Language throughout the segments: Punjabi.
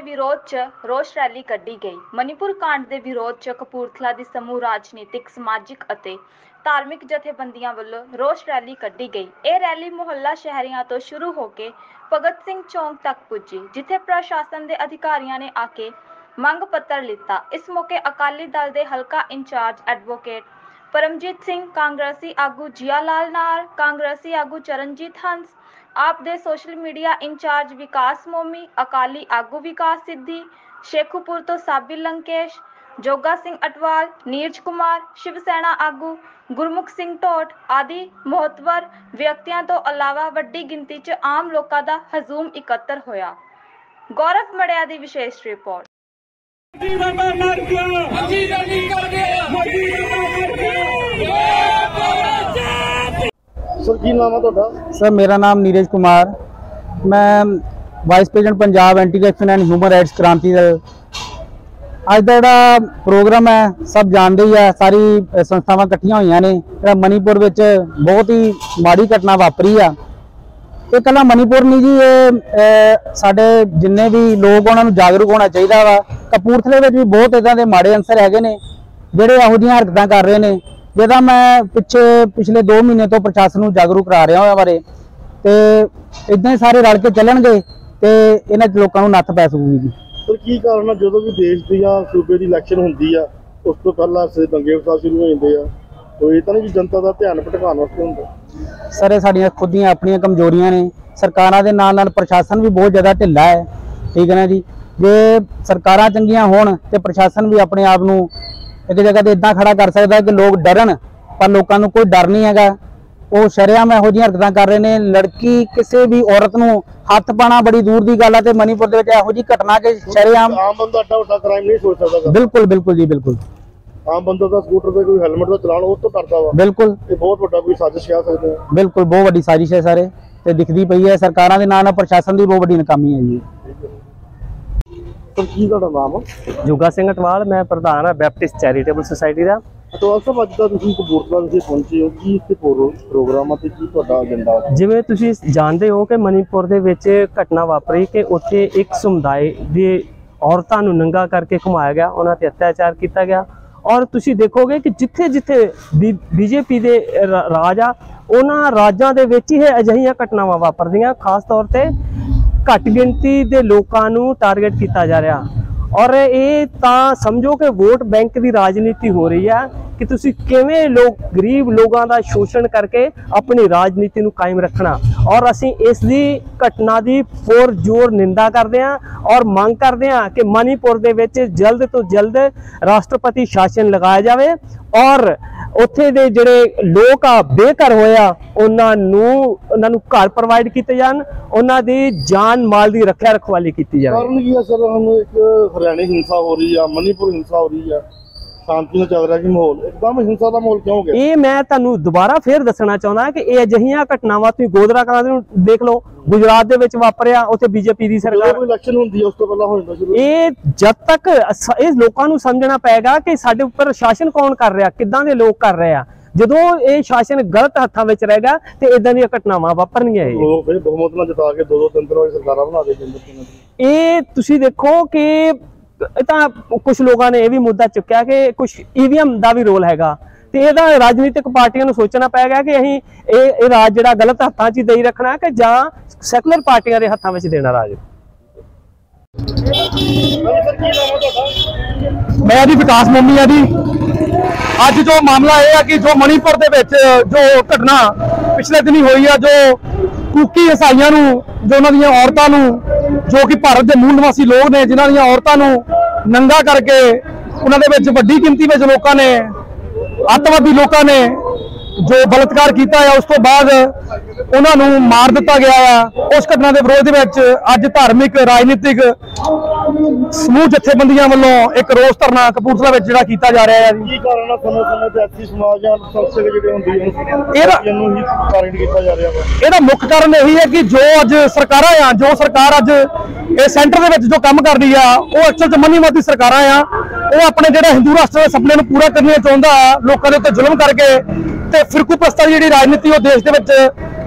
ਦੇ ਵਿਰੋਧ 'ਚ ਰੋਸ ਰੈਲੀ ਕੱਢੀ ਗਈ। ਮਨੀਪੁਰ ਕਾਂਡ ਦੇ ਵਿਰੋਧ 'ਚ ਕਪੂਰਥਲਾ ਦੀ ਸਮੂਹ ਰਾਜਨੀਤਿਕ, ਸਮਾਜਿਕ ਅਤੇ ਧਾਰਮਿਕ ਜਥੇਬੰਦੀਆਂ ਵੱਲੋਂ ਰੋਸ ਰੈਲੀ ਕੱਢੀ ਗਈ। ਇਹ ਰੈਲੀ ਮੁਹੱਲਾ ਸ਼ਹਿਰੀਆਂ ਤੋਂ ਸ਼ੁਰੂ ਹੋ ਕੇ ਭਗਤ ਸਿੰਘ ਚੌਂਕ ਤੱਕ ਪੁੱਜੀ, ਜਿੱਥੇ ਪ੍ਰਸ਼ਾਸਨ ਦੇ ਅਧਿਕਾਰੀਆਂ ਨੇ ਆ ਕੇ ਮੰਗ ਪੱਤਰ ਲਿੱਤਾ। ਇਸ ਮੌਕੇ ਅਕਾਲੀ ਦਲ ਦੇ ਹਲਕਾ ਇੰਚਾਰਜ ਐਡਵੋਕੇਟ ਪਰਮਜੀਤ ਸਿੰਘ, ਕਾਂਗਰਸੀ ਆਗੂ ਜੀਆ ਲਾਲ ਨਾਰ, ਕਾਂਗਰਸੀ ਆਗੂ ਚਰਨਜੀਤ ਹੰਸ ਆਪ ਦੇ social media incharge Vikas Momi, Akali ਆਗੂ ਵਿਕਾਸ ਸਿੱਧੀ, ਸ਼ੇਖੂਪੁਰ ਤੋਂ ਸਾਬੀ ਲੰਕੇਸ਼, ਜੋਗਾ ਸਿੰਘ ਅਟਵਾਲ, ਨੀਰਜ ਕੁਮਾਰ, ਸ਼ਿਵ ਸੈਨਾ ਆਗੂ, ਗੁਰਮੁਖ ਸਿੰਘ ਢੋਟ ਆਦਿ ਮਹੱਤਵਰ ਵਿਅਕਤੀਆਂ ਤੋਂ ਇਲਾਵਾ ਵੱਡੀ ਗਿਣਤੀ 'ਚ ਆਮ ਲੋਕਾਂ ਦਾ ਹਜ਼ੂਮ ਇਕੱਤਰ ਹੋਇਆ। ਗੌਰਵ ਮੜਿਆ ਦੀ ਵਿਸ਼ੇਸ਼ ਰਿਪੋਰਟ। ਮੋਦੀ ਬਾਬਾ ਮਰ ਗਿਆ ਅਸੀਂ ਨਹੀਂ ਕਰ ਗਿਆ ਮੋਦੀ ਬਾਬਾ ਮਰ ਗਿਆ ਸਰ, ਕੀ ਨਾਮ ਆ ਤੁਹਾਡਾ? ਸਰ, ਮੇਰਾ ਨਾਮ ਨੀਰਜ ਕੁਮਾਰ। ਮੈਂ vice president Punjab anti corruption and human rights Kranti Dal. ਅੱਜ ਦਾ ਜਿਹੜਾ ਪ੍ਰੋਗਰਾਮ ਹੈ, ਸਭ ਜਾਣਦੇ ਹੀ ਆ ਸਾਰੀ ਸੰਸਥਾਵਾਂ ਇਕੱਠੀਆਂ ਹੋਈਆਂ ਨੇ। ਜਿਹੜਾ ਮਨੀਪੁਰ ਵਿੱਚ ਬਹੁਤ ਹੀ ਮਾੜੀ ਘਟਨਾ ਵਾਪਰੀ ਆ। ਇਹ ਕੱਲਾ ਮਨੀਪੁਰ ਨਹੀਂ ਜੀ, ਇਹ ਸਾਡੇ ਜਿੰਨੇ ਵੀ ਲੋਕ ਉਹਨਾਂ ਨੂੰ ਜਾਗਰੂਕ ਹੋਣਾ ਚਾਹੀਦਾ ਵਾ। ਕਪੂਰਥਲੇ ਵਿੱਚ ਵੀ ਬਹੁਤ ਇਦਾਂ ਦੇ ਮਾੜੇ ਅੰਸਰ ਹੈਗੇ ਨੇ, ਜਿਹੜੇ ਇਹੋ ਜਿਹੀਆਂ ਹਰਕਤਾਂ ਕਰ ਰਹੇ ਨੇ। ਜਿਹਦਾ ਮੈਂ ਪਿੱਛੇ ਪਿਛਲੇ 2 ਮਹੀਨੇ ਤੋਂ ਪ੍ਰਸ਼ਾਸਨ ਨੂੰ ਜਾਗਰੂਕ ਕਰਾ ਰਿਹਾ ਹਾਂ ਬਾਰੇ ਤੇ ਇਦਾਂ ਹੀ ਸਾਰੇ ਰਲ ਕੇ ਚੱਲਣਗੇ ਤੇ ਇਹਨਾਂ ਲੋਕਾਂ ਨੂੰ ਨੱਥ ਪੈ ਸਕੂਗੀ। ਜੀ ਸਰ ਕੀ ਕਾਰਨ ਆ? ਜਦੋਂ ਵੀ ਦੇਸ਼ ਦੀ ਜਾਂ ਸੂਬੇ ਦੀ ਇਲੈਕਸ਼ਨ ਹੁੰਦੀ ਆ ਉਸ ਤੋਂ ਪਹਿਲਾਂ ਸੇ ਦੰਗੇ ਫਸਾਦ ਸ਼ੁਰੂ ਹੋ ਜਾਂਦੇ ਆ। ਇਹ ਤਾਂ ਨਹੀਂ ਕਿ ਜਨਤਾ ਦਾ ਧਿਆਨ ਭਟਕਾਉਣ ਵਾਸਤੇ ਹੁੰਦਾ। ਸਰ ਇਹ ਸਾਡੀਆਂ ਖੁਦ ਦੀਆਂ ਆਪਣੀਆਂ ਕਮਜ਼ੋਰੀਆਂ ਨੇ। ਸਰਕਾਰਾਂ ਦੇ ਨਾਲ ਨਾਲ ਪ੍ਰਸ਼ਾਸਨ ਵੀ ਬਹੁਤ ਜ਼ਿਆਦਾ ਢਿੱਲਾ ਹੈ। ਠੀਕ ਹੈ ਨਾ ਜੀ? ਜੇ ਸਰਕਾਰਾਂ ਚੰਗੀਆਂ ਹੋਣ ਤੇ ਪ੍ਰਸ਼ਾਸਨ ਵੀ ਆਪਣੇ ਆਪ ਨੂੰ ਇੱਕ ਜਗ੍ਹਾ ਤੇ ਇਦਾਂ ਖੜਾ ਕਰ ਸਕਦਾ ਕਿ ਲੋਕ ਡਰਨ ਪਰ ਲੋਕਾਂ ਨੂੰ ਕੋਈ ਡਰ ਨਹੀਂ ਹੈਗਾ। ਉਹ ਸ਼ਰੇਆਮ ਇਹੋ ਜਿਹੀਆਂ ਹਰਕਤਾਂ ਕਰ ਰਹੇ ਨੇ। ਲੜਕੀ ਕਿਸੇ ਵੀ ਔਰਤ ਨੂੰ ਹੱਥ ਪਾਣਾ ਬੜੀ ਦੂਰ ਦੀ ਗੱਲ ਹੈ ਤੇ ਮਨੀਪੁਰ ਦੇ ਵਿੱਚ ਇਹੋ ਜਿਹੀ ਘਟਨਾ ਕਿ ਸ਼ਰੇਆਮ ਆਮ ਬੰਦਾ ਏਡਾ ਵੱਡਾ ਕ੍ਰਾਈਮ ਨਹੀਂ ਸੋਚ ਸਕਦਾ। ਬਿਲਕੁਲ ਬਿਲਕੁਲ ਜੀ ਬਿਲਕੁਲ। ਆਮ ਬੰਦਾ ਤਾਂ ਸਕੂਟਰ ਤੇ ਕੋਈ ਹੈਲਮਟ ਦਾ ਚਲਾਨ ਉਹ ਤੋਂ ਕਰਦਾ ਵਾ। ਬਿਲਕੁਲ। ਇਹ ਬਹੁਤ ਵੱਡਾ ਕੋਈ ਸਾਜ਼ਿਸ਼ ਕਹਿ ਸਕਦੇ ਆ। ਬਿਲਕੁਲ ਬਹੁਤ ਵੱਡੀ ਸਾਜ਼ਿਸ਼ ਹੈ ਸਾਰੇ। ਤੇ ਦਿਖਦੀ ਪਈ ਹੈ ਸਰਕਾਰਾਂ ਦੇ ਨਾਲ ਨਾਲ ਪ੍ਰਸ਼ਾਸਨ ਦੀ ਬਹੁਤ ਵੱਡੀ ਨਾਕਾਮੀ ਹੈ ਜੀ। ਸਰ ਕੀ ਤੁਹਾਡਾ ਨਾਮ ਆ? ਜੁਗਾ ਸਿੰਘ ਅਟਵਾਲ ਮੈਂ ਪ੍ਰਧਾਨ ਹਾਂ ਬੈਪਟਿਸਟ ਚੈਰੀਟੇਬਲ ਸੁਸਾਇਟੀ ਦਾ। ਅਟਵਾਲ ਸਾਹਿਬ ਅੱਜ ਦਾ ਤੁਸੀਂ ਕਪੂਰਥਲਾ ਵਿਖੇ ਪਹੁੰਚੇ ਹੋ ਕੀ ਇੱਥੇ ਪ੍ਰੋ- ਪ੍ਰੋਗਰਾਮ ਆ ਤੇ ਕੀ ਤੁਹਾਡਾ ਏਜੰਡਾ? ਜਿਵੇਂ ਤੁਸੀਂ ਜਾਣਦੇ ਹੋ ਕਿ ਮਨੀਪੁਰ ਦੇ ਵਿੱਚ ਘਟਨਾ ਵਾਪਰੀ ਕਿ ਉੱਥੇ ਇੱਕ ਸਮੁਦਾਇ ਦੇ ਔਰਤਾਂ ਨੂੰ ਨੰਗਾ ਕਰਕੇ ਘੁਮਾਇਆ ਗਿਆ ਉਹਨਾਂ ਤੇ ਅਤਿਆਚਾਰ ਕੀਤਾ ਗਿਆ। ਔਰ ਤੁਸੀਂ ਦੇਖੋਗੇ ਕਿ ਜਿੱਥੇ ਜਿੱਥੇ ਬੀਜੇਪੀ ਦੇ ਰਾਜ ਆ ਉਹਨਾਂ ਰਾਜਾਂ ਦੇ ਵਿੱਚ ਹੀ ਇਹ ਅਜਿਹੀਆਂ ਘਟਨਾਵਾਂ ਵਾਪਰਦੀਆਂ ਖਾਸ ਤੌਰ ਤੇ ਘੱਟ ਗਿਣਤੀ ਦੇ ਲੋਕਾਂ ਨੂੰ ਟਾਰਗੇਟ ਕੀਤਾ ਜਾ ਰਿਹਾ। ਔਰ ਇਹ ਤਾਂ ਸਮਝੋ ਕਿ ਵੋਟ ਬੈਂਕ ਦੀ ਰਾਜਨੀਤੀ ਹੋ ਰਹੀ ਹੈ ਕਿ ਤੁਸੀਂ ਕਿਵੇਂ ਲੋਕ, ਗਰੀਬ ਲੋਕਾਂ ਦਾ ਸ਼ੋਸ਼ਣ ਕਰਕੇ ਆਪਣੀ ਰਾਜਨੀਤੀ ਨੂੰ ਕਾਇਮ ਰੱਖਣਾ। ਔਰ ਅਸੀਂ ਇਸ ਦੀ ਘਟਨਾ ਦੀ ਪੁਰ ਜੋਰ ਨਿੰਦਾ ਕਰਦੇ ਹਾਂ ਔਰ ਮੰਗ ਕਰਦੇ ਹਾਂ ਕਿ ਮਨੀਪੁਰ ਦੇ ਵਿੱਚ ਜਲਦ ਤੋਂ ਜਲਦ ਰਾਸ਼ਟਰਪਤੀ ਸ਼ਾਸਨ ਲਗਾਇਆ ਜਾਵੇ। ਔਰ ਉੱਥੇ ਦੇ ਜਿਹੜੇ ਲੋਕ ਆ, ਬੇਘਰ ਹੋਇਆ ਉਹਨਾਂ ਨੂੰ ਉਹਨਾਂ ਨੂੰ ਘਰ ਪ੍ਰੋਵਾਈਡ ਕੀਤੇ ਜਾਣ, ਉਹਨਾਂ ਦੀ ਜਾਨ ਮਾਲ ਦੀ ਰੱਖਿਆ ਰਖਵਾਲੀ ਕੀਤੀ ਜਾਵੇ। ਕਾਰਨ ਕੀ ਆ ਸਰ? ਹੁਣ ਇੱਕ ਹਰਿਆਣੇ ਹਿੰਸਾ ਹੋ ਰਹੀ ਆ, ਮਨੀਪੁਰ ਹਿੰਸਾ ਹੋ ਰਹੀ ਆ। ਸ਼ਾਂਤੀ ਨਾਲ ਚੱਲ ਰਿਹਾ ਕਿ ਮਾਹੌਲ। ਇੱਕਦਮ ਹਿੰਸਾ ਦਾ ਮਾਹੌਲ ਕਿਉਂ ਹੋ ਗਿਆ? ਇਹ ਮੈਂ ਤੁਹਾਨੂੰ ਦੁਬਾਰਾ ਫੇਰ ਦੱਸਣਾ ਚਾਹੁੰਦਾ ਕਿ ਇਹ ਅਜਿਹੀਆਂ ਘਟਨਾਵਾਂ ਤੁਸੀਂ ਗੋਦਰਾ ਕਲਾਂ ਨੂੰ ਦੇਖ ਲਓ ਗੁਜਰਾਤ ਦੇ ਵਿੱਚ ਵਾਪਰਿਆ ਉੱਥੇ ਬੀਜੇਪੀ ਦੀ ਸਰਕਾਰ। ਕੋਈ ਇਲੈਕਸ਼ਨ ਹੁੰਦੀ ਉਸ ਤੋਂ ਪਹਿਲਾਂ ਹੋ ਜਾਂਦਾ ਸ਼ੁਰੂ ਇਹ ਜਦ ਤੱਕ ਇਹ ਲੋਕਾਂ ਨੂੰ ਸਮਝਣਾ ਪਏਗਾ ਕਿ ਸਾਡੇ ਉੱਪਰ ਸ਼ਾਸਨ ਕੌਣ ਕਰ ਰਿਹਾ ਕਿੱਦਾਂ ਦੇ ਲੋਕ ਕਰ ਰਹੇ ਆ। ਜਦੋਂ ਇਹ ਸ਼ਾਸਨ ਗਲਤ ਹੱਥਾਂ ਵਿੱਚ ਰਹੇਗਾ ਤੇ ਇਦਾਂ ਦੀਆਂ ਘਟਨਾਵਾਂ ਵਾਪਰਨਗੀਆਂ ਇਹ। ਲੋਕ ਫਿਰ ਬਹੁਮਤ ਨਾਲ ਜਿਤਾ ਕੇ ਦੋ ਦੋ ਤਿੰਨ ਤਿੰਨ ਵਾਰੀ ਸਰਕਾਰਾਂ ਬਣਾ ਦੇ ਇਹ ਤੁਸੀਂ ਦੇਖੋ ਕਿ ਇਹ ਤਾਂ ਕੁਝ ਲੋਕਾਂ ਨੇ ਇਹ ਵੀ ਮੁੱਦਾ ਚੁੱਕਿਆ ਕਿ ਕੁਝ ਈਵੀਐਮ ਦਾ ਵੀ ਰੋਲ ਹੈਗਾ। ਤੇ ਇਹਦਾ ਰਾਜਨੀਤਿਕ ਪਾਰਟੀਆਂ ਨੂੰ ਸੋਚਣਾ ਪਏਗਾ ਕਿ ਅਸੀਂ ਇਹ ਇਹ ਰਾਜ ਜਿਹੜਾ ਗਲਤ ਹੱਥਾਂ 'ਚ ਹੀ ਦੇਈ ਰੱਖਣਾ ਕਿ ਜਾਂ ਸੈਕੂਲਰ ਪਾਰਟੀਆਂ ਦੇ ਹੱਥਾਂ ਵਿੱਚ ਦੇਣਾ ਰਾਜ। ਮੈਂ ਜੀ ਵਿਕਾਸ ਮੋਮੀ ਆ ਜੀ। ਅੱਜ ਜੋ ਮਾਮਲਾ ਇਹ ਆ ਕਿ ਜੋ ਮਣੀਪੁਰ ਦੇ ਵਿੱਚ, ਜੋ ਘਟਨਾ ਪਿਛਲੇ ਦਿਨੀ ਹੋਈ ਆ, ਜੋ ਕੁਕੀ ਇਸਾਈਆਂ ਨੂੰ, ਜੋ ਉਹਨਾਂ ਦੀਆਂ ਔਰਤਾਂ ਨੂੰ ਜੋ ਕਿ ਭਾਰਤ ਦੇ ਮੂਲ ਨਿਵਾਸੀ ਲੋਕ ਨੇ, ਜਿਨ੍ਹਾਂ ਦੀਆਂ ਔਰਤਾਂ ਨੂੰ ਨੰਗਾ ਕਰਕੇ ਉਹਨਾਂ ਦੇ ਵਿੱਚ ਵੱਡੀ ਗਿਣਤੀ ਵਿੱਚ ਲੋਕਾਂ ਨੇ, ਅੱਤਵਾਦੀ ਲੋਕਾਂ ਨੇ ਜੋ ਬਲਤਕਾਰ ਕੀਤਾ ਆ ਉਸ ਤੋਂ ਬਾਅਦ ਉਹਨਾਂ ਨੂੰ ਮਾਰ ਦਿੱਤਾ ਗਿਆ ਆ ਉਸ ਘਟਨਾ ਦੇ ਵਿਰੋਧ ਦੇ ਵਿੱਚ ਅੱਜ ਧਾਰਮਿਕ, ਰਾਜਨੀਤਿਕ ਸਮੂਹ ਜਥੇਬੰਦੀਆਂ ਵੱਲੋਂ ਇੱਕ ਰੋਸ ਧਰਨਾ ਕਪੂਰਥਲਾ ਵਿੱਚ ਜਿਹੜਾ ਕੀਤਾ ਜਾ ਰਿਹਾ ਹੈ ਜੀ। ਕੀ ਕਾਰਨ ਆ? ਸਮੇਂ ਸਮੇਂ ਤੇ ਐਸੀ ਸਮਾਜ ਜਾਂ ਸੰਸਥਾ ਜਿਹੜੇ ਹੁੰਦੀ ਹਨ ਇਹਦਾ- ਇਹਨੂੰ ਹੀ ਟਾਰਗੇਟ ਕੀਤਾ ਜਾ ਰਿਹਾ ਵਾ। ਇਹਦਾ ਮੁੱਖ ਕਾਰਨ ਇਹੀ ਹੈ ਕਿ ਜੋ ਅੱਜ ਸਰਕਾਰਾਂ ਆ ਜੋ ਸਰਕਾਰ ਅੱਜ ਇਹ ਸੈਂਟਰ ਦੇ ਵਿੱਚ ਜੋ ਕੰਮ ਕਰ ਰਹੀ ਆ ਉਹ ਐਕਚੁਅਲ ਚ ਮੰਨੀਮਤੀ ਸਰਕਾਰਾਂ ਆ ਉਹ ਆਪਣੇ ਜਿਹੜੇ ਹਿੰਦੂ ਰਾਸ਼ਟਰ ਦੇ ਸੁਪਨੇ ਨੂੰ ਪੂਰਾ ਕਰਨਾ ਚਾਹੁੰਦਾ ਲੋਕਾਂ ਦੇ ਉੱਤੇ ਜ਼ੁਲਮ ਕਰਕੇ ਤੇ ਫਿਰਕੂ ਪ੍ਰਸਤਾਂ ਜਿਹੜੀ ਰਾਜਨੀਤੀ ਉਹ ਦੇਸ਼ ਦੇ ਵਿੱਚ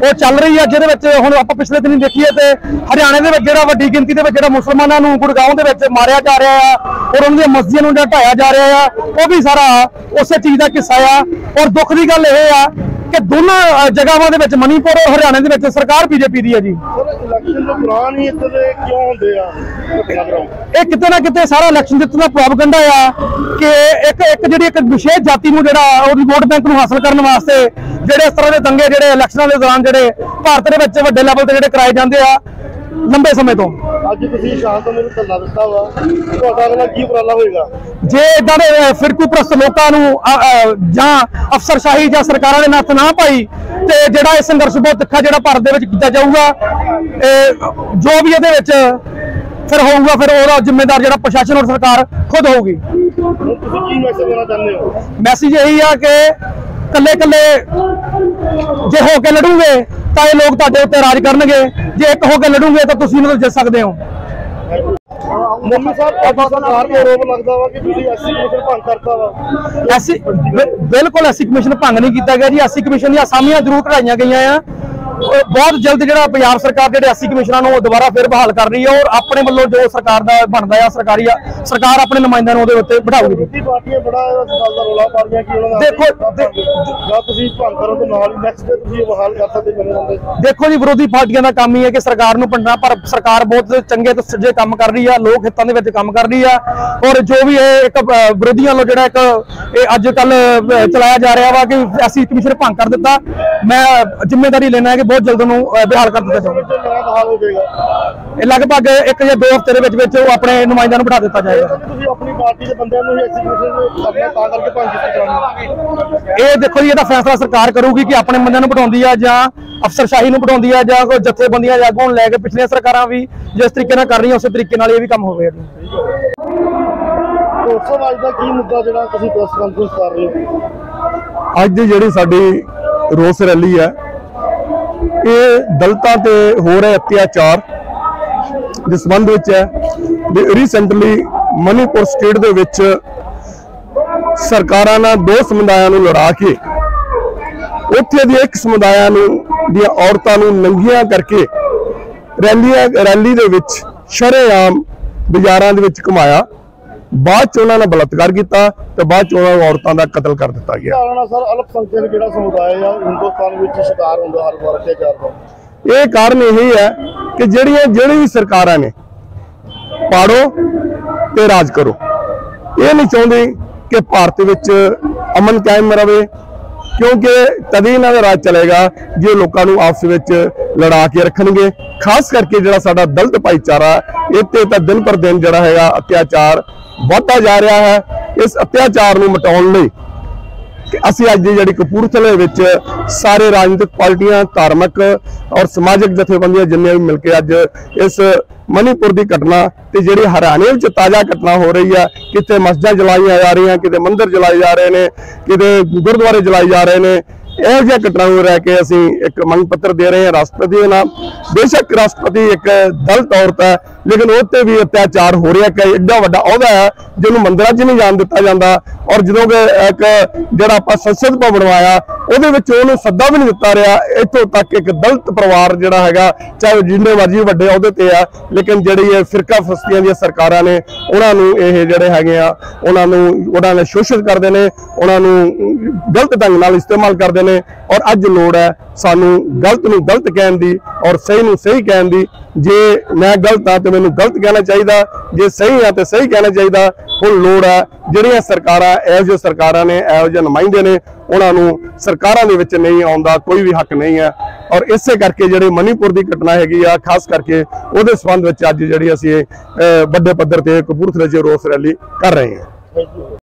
ਉਹ ਚੱਲ ਰਹੀ ਹੈ ਜਿਹਦੇ ਵਿੱਚ ਹੁਣ ਆਪਾਂ ਪਿਛਲੇ ਦਿਨੀ ਦੇਖੀਏ ਤੇ ਹਰਿਆਣੇ ਦੇ ਵਿੱਚ ਜਿਹੜਾ ਵੱਡੀ ਗਿਣਤੀ ਦੇ ਵਿੱਚ ਜਿਹੜਾ ਮੁਸਲਮਾਨਾਂ ਨੂੰ ਗੁੜਗਾਉਂ ਦੇ ਵਿੱਚ ਮਾਰਿਆ ਜਾ ਰਿਹਾ ਆ ਔਰ ਉਹਨਾਂ ਦੀਆਂ ਮਸਜਿਦਾਂ ਨੂੰ ਜਿਹੜਾ ਢਾਇਆ ਜਾ ਰਿਹਾ ਆ, ਉਹ ਵੀ ਸਾਰਾ ਉਸੇ ਚੀਜ਼ ਦਾ ਕਿੱਸਾ ਆ। ਔਰ ਦੁੱਖ ਦੀ ਗੱਲ ਇਹ ਆ ਕਿ ਦੋਨਾਂ ਜਗ੍ਹਾਵਾਂ ਦੇ ਵਿੱਚ ਮਣੀਪੁਰ ਔਰ ਹਰਿਆਣੇ ਦੇ ਵਿੱਚ ਸਰਕਾਰ ਬੀਜੇਪੀ ਦੀ ਹੈ ਜੀ। ਇਲੈਕਸ਼ਨ ਤੋਂ ਹੀ ਇੱਥੇ ਦੇ ਕਿਉਂ ਹੁੰਦੇ ਆ? ਇਹ ਕਿਤੇ ਨਾ ਕਿਤੇ ਸਾਰਾ ਇਲੈਕਸ਼ਨ ਜਿੱਤਣ ਦਾ ਪ੍ਰੋਪਗੈਂਡਾ ਆ ਕਿ ਇੱਕ ਇੱਕ ਜਿਹੜੀ ਇੱਕ ਵਿਸ਼ੇਸ਼ ਜਾਤੀ ਨੂੰ ਜਿਹੜਾ ਉਹਦੀ ਵੋਟ ਬੈਂਕ ਨੂੰ ਹਾਸਲ ਕਰਨ ਵਾਸਤੇ ਜਿਹੜੇ ਇਸ ਤਰ੍ਹਾਂ ਦੇ ਦੰਗੇ ਜਿਹੜੇ ਇਲੈਕਸ਼ਨਾਂ ਦੇ ਦੌਰਾਨ ਜਿਹੜੇ ਭਾਰਤ ਦੇ ਵਿੱਚ ਵੱਡੇ ਲੈਵਲ ਤੇ ਜਿਹੜੇ ਕਰਾਏ ਜਾਂਦੇ ਆ ਲੰਬੇ ਸਮੇਂ ਤੋਂ। ਅੱਜ ਤੁਸੀਂ ਸ਼ਾਂਤ ਨੂੰ ਧੱਲਾ ਦਿੱਤਾ ਵਾ ਤੁਹਾਡਾ ਅਗਲਾ ਕੀ ਉਪਰਾਲਾ ਹੋਏਗਾ? ਜੇ ਇਦਾਂ ਦੇ ਫਿਰਕੂ ਪ੍ਰਸਤ ਲੋਕਾਂ ਨੂੰ ਜਾਂ ਅਫਸਰਸ਼ਾਹੀ ਜਾਂ ਸਰਕਾਰਾਂ ਦੇ ਨੱਥ ਨਾ ਪਾਈ ਤੇ ਜਿਹੜਾ ਇਹ ਸੰਘਰਸ਼ ਬਹੁਤ ਤਿੱਖਾ ਜਿਹੜਾ ਭਾਰਤ ਦੇ ਵਿੱਚ ਕੀਤਾ ਜਾਊਗਾ ਇਹ ਜੋ ਵੀ ਇਹਦੇ ਵਿੱਚ ਫਿਰ ਹੋਊਗਾ ਫਿਰ ਉਹਦਾ ਜ਼ਿੰਮੇਦਾਰ ਜਿਹੜਾ ਪ੍ਰਸ਼ਾਸਨ ਔਰ ਸਰਕਾਰ ਖੁਦ ਹੋਊਗੀ। ਤੁਸੀਂ ਕੀ ਮੈਸੇਜ ਦੇਣਾ ਚਾਹੁੰਦੇ ਹੋ? ਮੈਸੇਜ ਇਹੀ ਆ ਕਿ ਕੱਲੇ ਕੱਲੇ ਜੇ ਹੋ ਕੇ ਲੜੂਗੇ ਤਾਂ ਇਹ ਲੋਕ ਤੁਹਾਡੇ ਉੱਤੇ ਰਾਜ ਕਰਨਗੇ। ਜੇ ਇੱਕ ਹੋ ਕੇ ਲੜੂਗੇ ਤਾਂ ਤੁਸੀਂ ਇਹਨਾਂ ਤੋਂ ਜਿੱਤ ਸਕਦੇ ਹੋ। ਮੰਮੀ ਸਾਹਿਬ ਤੁਹਾਡਾ ਸਰਕਾਰ ਨੂੰ ਆਰੋਪ ਲੱਗਦਾ ਵਾ ਕਿ ਤੁਸੀਂ ਐਸਸੀ ਕਮਿਸ਼ਨ ਭੰਗ ਕਰਤਾ ਵਾ। ਐਸੀ ਬਿ- ਬਿਲਕੁਲ ਐਸੀ ਕਮਿਸ਼ਨ ਭੰਗ ਨਹੀਂ ਕੀਤਾ ਗਿਆ ਜੀ। ਐਸੀ ਕਮਿਸ਼ਨ ਦੀਆਂ ਅਸਾਮੀਆਂ ਜ਼ਰੂਰ ਕਢਾਈਆਂ ਗਈਆਂ ਆ। ਬਹੁਤ ਜਲਦ ਜਿਹੜਾ ਪੰਜਾਬ ਸਰਕਾਰ ਜਿਹੜੇ ਐਸੀ ਕਮਿਸ਼ਨਾਂ ਨੂੰ ਉਹ ਦੁਬਾਰਾ ਫਿਰ ਬਹਾਲ ਕਰ ਰਹੀ ਹੈ ਔਰ ਆਪਣੇ ਵੱਲੋਂ ਜੋ ਸਰਕਾਰ ਦਾ ਬਣਦਾ ਆ ਸਰਕਾਰੀ ਆ ਸਰਕਾਰ ਆਪਣੇ ਨੁਮਾਇੰਦਿਆਂ ਨੂੰ ਉਹਦੇ ਉੱਤੇ ਬਿਠਾਊਗੀ। ਪਾਰਟੀਆਂ ਬੜਾ ਇਸ ਗੱਲ ਦਾ ਰੌਲਾ ਪਾ ਰਹੀਆਂ ਕਿ ਉਹਨਾਂ ਦਾ ਦੇਖੋ, ਦੇ- ਜਾਂ ਤੁਸੀਂ ਭੰਗ ਕਰਨ ਤੋਂ ਨਾਲ ਹੀ ਨੈਕਸਟ ਡੇ ਤੁਸੀਂ ਇਹ ਬਹਾਲ ਕਰ ਸਕਦੇ ਬਣੇ ਬੰਦੇ। ਦੇਖੋ ਜੀ ਵਿਰੋਧੀ ਪਾਰਟੀਆਂ ਦਾ ਕੰਮ ਹੀ ਹੈ ਕਿ ਸਰਕਾਰ ਨੂੰ ਭੰਡਣਾ ਪਰ ਸਰਕਾਰ ਬਹੁਤ ਚੰਗੇ ਤੇ ਸੱਜੇ ਕੰਮ ਕਰ ਰਹੀ ਆ ਲੋਕ ਹਿੱਤਾਂ ਦੇ ਵਿੱਚ ਕੰਮ ਕਰ ਰਹੀ ਆ। ਔਰ ਜੋ ਵੀ ਇਹ ਇੱਕ ਵਿਰੋਧੀਆਂ ਵੱਲੋਂ ਜਿਹੜਾ ਇੱਕ ਇਹ ਅੱਜ ਕੱਲ ਚਲਾਇਆ ਜਾ ਰਿਹਾ ਵਾ ਕਿ ਐਸੀ ਕਮਿਸ਼ਨ ਭੰਗ ਕਰ ਦਿੱਤਾ। ਮੈਂ ਜ਼ਿੰਮੇਵਾਰੀ ਲੈਣਾ ਹੈ ਕਿ ਬਹੁਤ ਜਲਦ ਉਹਨੂੰ ਅ, ਕਰ ਦਿੱਤਾ ਜਾਊਗਾ। ਇਹ ਲਗਭਗ ਇੱਕ ਜਾਂ ਦੋ ਹਫ਼ਤੇ ਦੇ ਵਿੱਚ ਵਿੱਚ ਉਹ ਆਪਣੇ ਨੁਮਾਇੰਦਿਆਂ ਨੂੰ ਬਿਠਾ ਦਿੱਤਾ ਜਾਏਗਾ। ਤੁਸੀਂ ਆਪਣੀ ਪਾਰਟੀ ਦੇ ਬੰਦਿਆਂ ਨੂੰ ਹੀ ਐਸਸੀ ਕਰਨਾ ਤਾਂ ਕਰਕੇ ਭੰਗ ਕੀਤੀ ਇਹ ਦੇਖੋ ਜੀ ਇਹਦਾ ਫੈਸਲਾ ਸਰਕਾਰ ਕਰੂਗੀ ਕਿ ਆਪਣੇ ਬੰਦਿਆਂ ਨੂੰ ਬਿਠਾਉਂਦੀ ਆ ਜਾਂ ਅਫਸਰਸ਼ਾਹੀ ਨੂੰ ਬਿਠਾਉਂਦੀ ਆ ਜਾਂ ਕੋਈ ਜਥੇਬੰਦੀਆਂ ਜਾਂ ਅੱਗੋਂ ਲੈ ਕੇ ਪਿਛਲੀਆਂ ਸਰਕਾਰਾਂ ਵੀ ਜਿਸ ਤਰੀਕੇ ਨਾਲ ਕਰ ਰਹੀਆਂ ਉਸੇ ਤਰੀਕੇ ਨਾਲ ਇਹ ਵੀ ਕੰਮ ਹੋਵੇਗਾ। ਜੀ ਅੱਜ ਦਾ ਕੀ ਮੁੱਦਾ ਜਿਹੜਾ ਤੁਸੀਂ ਪ੍ਰੈਸ ਕਾਨਫਰੰਸ ਕਰ ਰਹੇ ਹੋ ਅੱਜ ਦੀ ਜਿਹੜੀ ਸਾਡੀ ਰੋਸ ਰੈਲੀ ਹੈ ਇਹ ਦਲਤਾਂ ਤੇ ਹੋ ਰਹੇ ਅਤਿਆਚਾਰ ਦੇ ਸੰਬੰਧ ਵਿੱਚ ਹੈ ਵੀ ਰੀਸੈਂਟਲੀ ਮਨੀਪੁਰ ਸਟੇਟ ਦੇ ਵਿੱਚ ਸਰਕਾਰਾਂ ਨਾਲ ਦੋ ਸਮੁਦਾਇਆਂ ਨੂੰ ਲੜਾ ਕੇ ਉੱਥੇ ਦੇ ਇੱਕ ਸਮੁਦਾਇਆਂ ਨੂੰ ਦੀਆਂ ਔਰਤਾਂ ਨੂੰ ਨੰਗੀਆਂ ਕਰਕੇ ਰੈਲੀਆਂ ਰੈਲੀ ਦੇ ਵਿੱਚ ਸ਼ਰੇਆਮ ਬਾਜ਼ਾਰਾਂ ਦੇ ਵਿੱਚ ਘੁਮਾਇਆ। ਬਾਅਦ ਚ ਉਹਨਾਂ ਨੇ ਬਲਾਤਕਾਰ ਕੀਤਾ ਤੇ ਬਾਅਦ ਚ ਉਹਨਾਂ ਨੂੰ ਔਰਤਾਂ ਦਾ ਕਤਲ ਕਰ ਦਿੱਤਾ ਗਿਆ। ਕਾਰਨ ਸਰ ਅਲਪ ਸੰਖਿਅਕ ਜਿਹੜਾ ਸਮੁਦਾਇ ਆ ਹਿੰਦੁਸਤਾਨ ਵਿੱਚ ਸ਼ਿਕਾਰ ਹੁੰਦਾ ਹਰ ਵਾਰ ਅਤਿਆਚਾਰ ਦਾ ਇਹ ਕਾਰਨ ਇਹ ਹੈ ਕਿ ਜਿਹੜੀਆਂ ਜਿਹੜੀ ਵੀ ਸਰਕਾਰਾਂ ਨੇ ਪਾੜੋ ਤੇ ਰਾਜ ਕਰੋ। ਇਹ ਨਹੀਂ ਚਾਹੁੰਦੇ ਕਿ ਭਾਰਤ ਵਿੱਚ ਅਮਨ ਕਾਇਮ ਰਵੇ ਕਿਉਂਕਿ ਤਦ ਇਹਨਾਂ ਦਾ ਰਾਜ ਚੱਲੇਗਾ ਜੇ ਲੋਕਾਂ ਨੂੰ ਆਪਸ ਵਿੱਚ ਲੜਾ ਕੇ ਰੱਖਣਗੇ। ਖਾਸ ਕਰਕੇ ਜਿਹੜਾ ਸਾਡਾ ਦਲਿਤ ਭਾਈਚਾਰਾ ਇੱਥੇ ਤਾਂ ਦਿਨ ਪਰ ਦਿਨ ਜਿਹੜਾ ਹੈਗਾ ਅਤਿਆਚਾਰ ਵਧਦਾ ਜਾ ਰਿਹਾ ਹੈ ਇਸ ਅਤਿਆਚਾਰ ਨੂੰ ਮਿਟਾਉਣ ਲਈ ਅਸੀਂ ਅੱਜ ਦੀ ਜਿਹੜੀ ਕਪੂਰਥਲੇ ਵਿੱਚ ਸਾਰੇ ਰਾਜਨੀਤਿਕ ਪਾਰਟੀਆਂ, ਧਾਰਮਿਕ ਔਰ ਸਮਾਜਿਕ ਜਥੇਬੰਦੀਆਂ ਜਿੰਨੀਆਂ ਵੀ ਮਿਲ ਕੇ ਅੱਜ ਇਸ ਮਨੀਪੁਰ ਦੀ ਘਟਨਾ ਤੇ ਜਿਹੜੀ ਹਰਿਆਣੇ ਵਿੱਚ ਤਾਜ਼ਾ ਘਟਨਾ ਹੋ ਰਹੀ ਹੈ, ਕਿਤੇ ਮਸਜਿਦਾਂ ਜਲਾਈਆਂ ਜਾ ਰਹੀਆਂ, ਕਿਤੇ ਮੰਦਿਰ ਜਲਾਏ ਜਾ ਰਹੇ ਨੇ, ਕਿਤੇ ਗੁਰਦੁਆਰੇ ਜਲਾਏ ਜਾ ਰਹੇ ਨੇ ਇਹੋ ਜਿਹੀਆਂ ਘਟਨਾਵਾਂ ਨੂੰ ਰਹਿ ਕੇ ਅਸੀਂ ਇੱਕ ਮੰਗ ਪੱਤਰ ਦੇ ਰਹੇ ਹਾਂ ਰਾਸ਼ਟਰਪਤੀ ਦੇ ਨਾਮ ਬੇਸ਼ੱਕ ਰਾਸ਼ਟਰਪਤੀ ਇੱਕ ਦਲਤ ਔਰਤ ਹੈ, ਲੇਕਿਨ ਉਹ ਤੇ ਵੀ ਅਤਿਆਚਾਰ ਹੋ ਰਿਹਾ ਕਿ ਐਡਾ ਵੱਡਾ ਅਹੁਦਾ ਹੈ, ਜਿਹਨੂੰ ਮੰਦਿਰਾਂ 'ਚ ਨਹੀਂ ਜਾਣ ਦਿੱਤਾ ਜਾਂਦਾ ਔਰ ਜਦੋਂ ਕਿ ਇੱਕ ਜਿਹੜਾ ਆਪਾਂ ਸੰਸਦ ਭਵਨ ਆਇਆ, ਉਹਦੇ ਵਿੱਚ ਉਹਨੂੰ ਸੱਦਾ ਵੀ ਨਹੀਂ ਦਿੱਤਾ ਰਿਹਾ। ਇੱਥੋਂ ਤੱਕ ਇੱਕ ਦਲਤ ਪਰਿਵਾਰ ਜਿਹੜਾ ਹੈਗਾ, ਚਾਹੇ ਜਿੰਨੇ ਮਰਜ਼ੀ ਵੱਡੇ ਅਹੁਦੇ ਤੇ ਆ, ਲੇਕਿਨ ਜਿਹੜੀ ਇਹ ਫਿਰਕਾ ਫਸਤੀਆਂ ਦੀਆਂ ਸਰਕਾਰਾਂ ਨੇ, ਉਹਨਾਂ ਨੂੰ ਇਹ ਜਿਹੜੇ ਹੈਗੇ ਆ, ਉਹਨਾਂ ਨੂੰ, ਉਹਨਾਂ ਨੇ ਸ਼ੋਸ਼ਿਤ ਕਰਦੇ ਨੇ, ਉਹਨਾਂ ਨੂੰ ਗਲਤ ਢੰਗ ਨਾਲ ਇਸਤੇਮਾਲ ਕਰਦੇ ਨੇ ਔਰ ਅੱਜ ਲੋੜ ਹੈ ਸਾਨੂੰ ਗਲਤ ਨੂੰ ਗਲਤ ਕਹਿਣ ਦੀ ਔਰ ਸਹੀ ਨੂੰ ਸਹੀ ਕਹਿਣ ਦੀ। ਜੇ ਮੈਂ ਗਲਤ ਆ ਤੇ ਮੈਨੂੰ ਗਲਤ ਕਹਿਣਾ ਚਾਹੀਦਾ, ਜੇ ਸਹੀ ਆ ਤੇ ਸਹੀ ਕਹਿਣਾ ਚਾਹੀਦਾ, ਹੁਣ ਲੋੜ ਹੈ। ਜਿਹੜੀਆਂ ਸਰਕਾਰਾਂ, ਇਹੋ ਜਿਹੇ ਸਰਕਾਰਾਂ ਨੇ, ਇਹੋ ਜਿਹੇ ਨੁਮਾਇੰਦੇ ਨੇ, ਉਹਨਾਂ ਨੂੰ ਸਰਕਾਰਾਂ ਦੇ ਵਿੱਚ ਨਹੀਂ ਆਉਂਦਾ, ਕੋਈ ਵੀ ਹੱਕ ਨਹੀਂ ਹੈ। ਔਰ ਇਸੇ ਕਰਕੇ ਜਿਹੜੇ ਮਨੀਪੁਰ ਦੀ ਘਟਨਾ ਹੈਗੀ ਆ, ਖਾਸ ਕਰਕੇ ਉਹਦੇ ਸੰਬੰਧ ਵਿੱਚ ਅੱਜ ਜਿਹੜੀ ਅਸੀਂ ਵੱਡੇ ਪੱਧਰ ਤੇ ਕਪੂਰਥਲੇ 'ਚ ਰੋਸ ਰੈਲੀ ਕਰ ਰਹੇ ਹਾਂ।